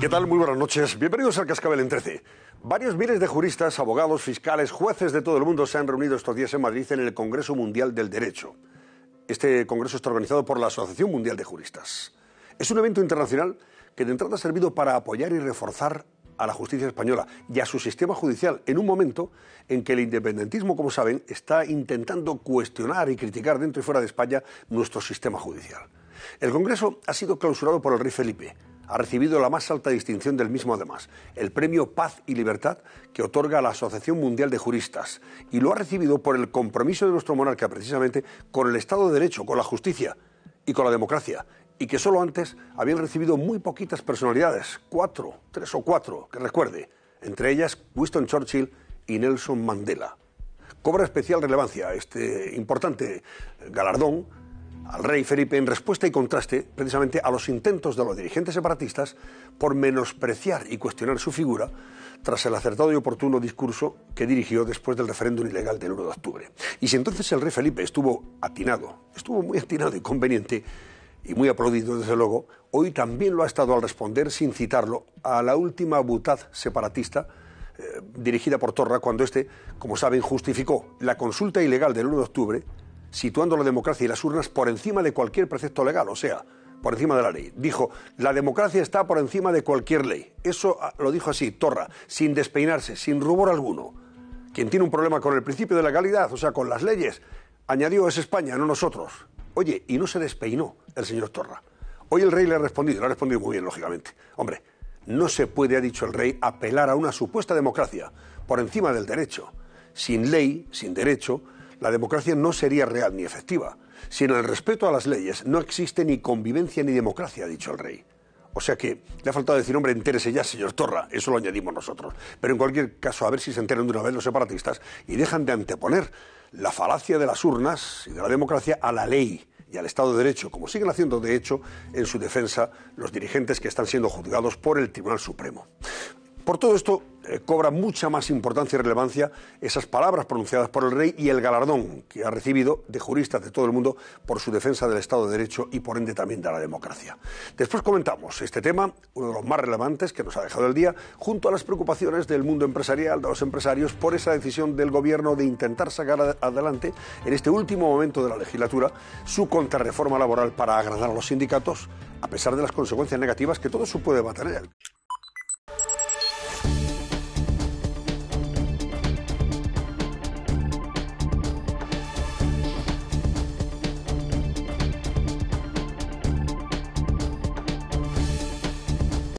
¿Qué tal? Muy buenas noches. Bienvenidos al Cascabel en 13. Varios miles de juristas, abogados, fiscales, jueces de todo el mundo se han reunido estos días en Madrid en el Congreso Mundial del Derecho. Este congreso está organizado por la Asociación Mundial de Juristas. Es un evento internacional que de entrada ha servido para apoyar y reforzar a la justicia española y a su sistema judicial en un momento en que el independentismo, como saben, está intentando cuestionar y criticar dentro y fuera de España nuestro sistema judicial. El Congreso ha sido clausurado por el rey Felipe. Ha recibido la más alta distinción del mismo, además, el Premio Paz y Libertad que otorga la Asociación Mundial de Juristas. Y lo ha recibido por el compromiso de nuestro monarca, precisamente, con el Estado de Derecho, con la justicia y con la democracia. Y que solo antes habían recibido muy poquitas personalidades, cuatro, tres o cuatro, que recuerde, entre ellas Winston Churchill y Nelson Mandela. Cobra especial relevancia este importante galardón al rey Felipe en respuesta y contraste precisamente a los intentos de los dirigentes separatistas por menospreciar y cuestionar su figura tras el acertado y oportuno discurso que dirigió después del referéndum ilegal del 1 de octubre. Y si entonces el rey Felipe estuvo atinado, estuvo muy atinado y conveniente, y muy aplaudido desde luego, hoy también lo ha estado al responder, sin citarlo, a la última butad separatista eh, dirigida por Torra cuando este, como saben, justificó la consulta ilegal del 1 de octubre situando la democracia y las urnas por encima de cualquier precepto legal, o sea, por encima de la ley. Dijo, la democracia está por encima de cualquier ley. Eso ah, lo dijo así, Torra, sin despeinarse, sin rubor alguno. Quien tiene un problema con el principio de legalidad, o sea, con las leyes, añadió es España, no nosotros. Oye, y no se despeinó el señor Torra. Hoy el rey le ha respondido, le ha respondido muy bien, lógicamente. Hombre, no se puede, ha dicho el rey, apelar a una supuesta democracia por encima del derecho. Sin ley, sin derecho, la democracia no sería real ni efectiva. Sin el respeto a las leyes no existe ni convivencia ni democracia, ha dicho el rey. O sea que le ha faltado decir, hombre, entérese ya, señor Torra. Eso lo añadimos nosotros. Pero en cualquier caso, a ver si se enteran de una vez los separatistas y dejan de anteponer la falacia de las urnas y de la democracia a la ley y al Estado de Derecho, como siguen haciendo, de hecho, en su defensa los dirigentes que están siendo juzgados por el Tribunal Supremo. Por todo esto, eh, cobra mucha más importancia y relevancia esas palabras pronunciadas por el rey y el galardón que ha recibido de juristas de todo el mundo por su defensa del Estado de Derecho y por ende también de la democracia. Después comentamos este tema, uno de los más relevantes que nos ha dejado el día, junto a las preocupaciones del mundo empresarial, de los empresarios, por esa decisión del gobierno de intentar sacar adelante, en este último momento de la legislatura, su contrarreforma laboral para agradar a los sindicatos, a pesar de las consecuencias negativas que todo eso puede tener.